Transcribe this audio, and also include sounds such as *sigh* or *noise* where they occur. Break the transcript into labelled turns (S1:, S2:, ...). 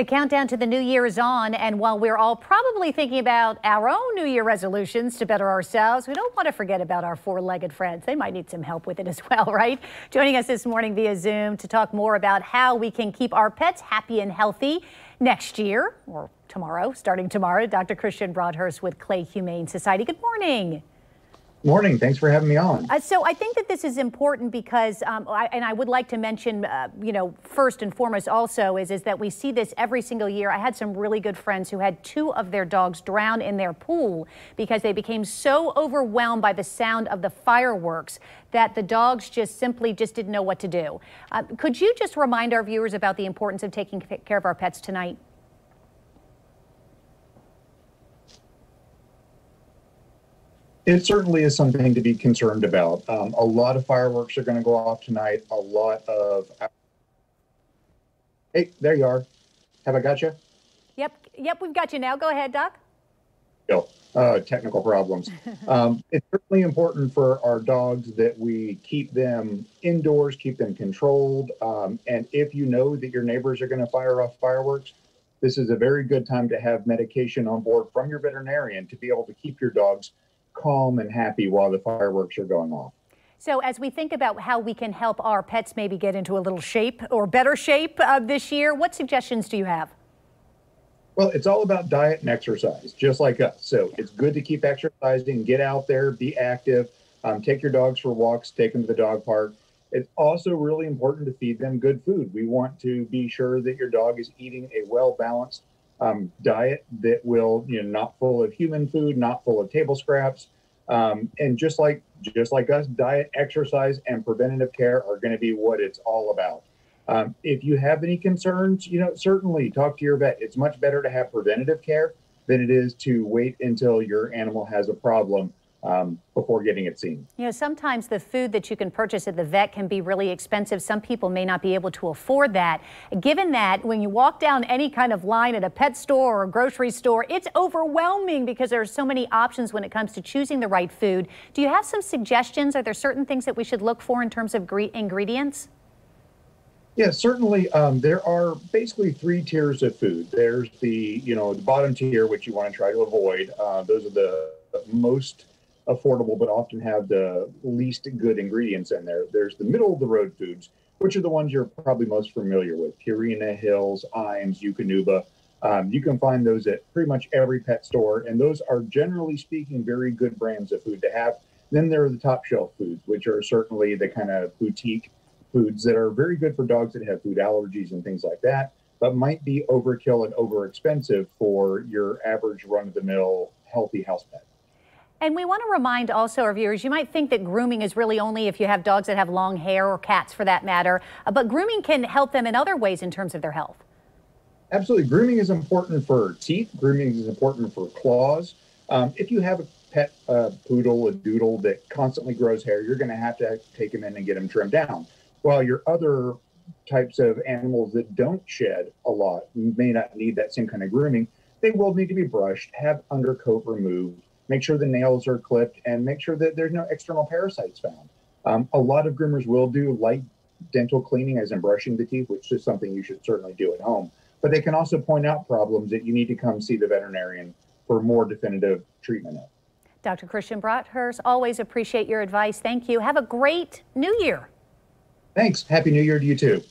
S1: The countdown to the new year is on, and while we're all probably thinking about our own New Year resolutions to better ourselves, we don't want to forget about our four legged friends. They might need some help with it as well, *laughs* right? Joining us this morning via Zoom to talk more about how we can keep our pets happy and healthy next year or tomorrow, starting tomorrow, Dr. Christian Broadhurst with Clay Humane Society. Good morning.
S2: Morning. Thanks for having me on.
S1: Uh, so I think that this is important because, um, I, and I would like to mention, uh, you know, first and foremost also is, is that we see this every single year. I had some really good friends who had two of their dogs drown in their pool because they became so overwhelmed by the sound of the fireworks that the dogs just simply just didn't know what to do. Uh, could you just remind our viewers about the importance of taking care of our pets tonight?
S2: It certainly is something to be concerned about. Um, a lot of fireworks are going to go off tonight. A lot of. Hey, there you are. Have I got you?
S1: Yep, yep, we've got you now. Go ahead, Doc.
S2: No, uh, technical problems. *laughs* um, it's certainly important for our dogs that we keep them indoors, keep them controlled. Um, and if you know that your neighbors are going to fire off fireworks, this is a very good time to have medication on board from your veterinarian to be able to keep your dogs calm and happy while the fireworks are going off.
S1: So as we think about how we can help our pets maybe get into a little shape or better shape uh, this year, what suggestions do you have?
S2: Well, it's all about diet and exercise, just like us. So it's good to keep exercising, get out there, be active, um, take your dogs for walks, take them to the dog park. It's also really important to feed them good food. We want to be sure that your dog is eating a well balanced um, diet that will, you know, not full of human food, not full of table scraps. Um, and just like just like us, diet, exercise, and preventative care are going to be what it's all about. Um, if you have any concerns, you know, certainly talk to your vet. It's much better to have preventative care than it is to wait until your animal has a problem um, before getting it seen.
S1: You know, sometimes the food that you can purchase at the vet can be really expensive. Some people may not be able to afford that. Given that, when you walk down any kind of line at a pet store or a grocery store, it's overwhelming because there are so many options when it comes to choosing the right food. Do you have some suggestions? Are there certain things that we should look for in terms of ingredients?
S2: Yeah, certainly. Um, there are basically three tiers of food. There's the, you know, the bottom tier, which you want to try to avoid. Uh, those are the most affordable but often have the least good ingredients in there. There's the middle of the road foods, which are the ones you're probably most familiar with Purina Hills, Iams, Eukanuba. Um, you can find those at pretty much every pet store, and those are generally speaking very good brands of food to have. Then there are the top shelf foods, which are certainly the kind of boutique foods that are very good for dogs that have food allergies and things like that, but might be overkill and over expensive for your average run of the mill healthy house pet.
S1: And we want to remind also our viewers, you might think that grooming is really only if you have dogs that have long hair or cats for that matter, uh, but grooming can help them in other ways in terms of their health.
S2: Absolutely. Grooming is important for teeth. Grooming is important for claws. Um, if you have a pet uh, poodle, a doodle that constantly grows hair, you're going to have to take him in and get him trimmed down. While your other types of animals that don't shed a lot may not need that same kind of grooming, they will need to be brushed, have undercoat removed, make sure the nails are clipped, and make sure that there's no external parasites found. Um, a lot of groomers will do light dental cleaning, as in brushing the teeth, which is something you should certainly do at home. But they can also point out problems that you need to come see the veterinarian for more definitive treatment of.
S1: Dr. Christian Broadhurst, always appreciate your advice. Thank you. Have a great new year.
S2: Thanks. Happy New Year to you too.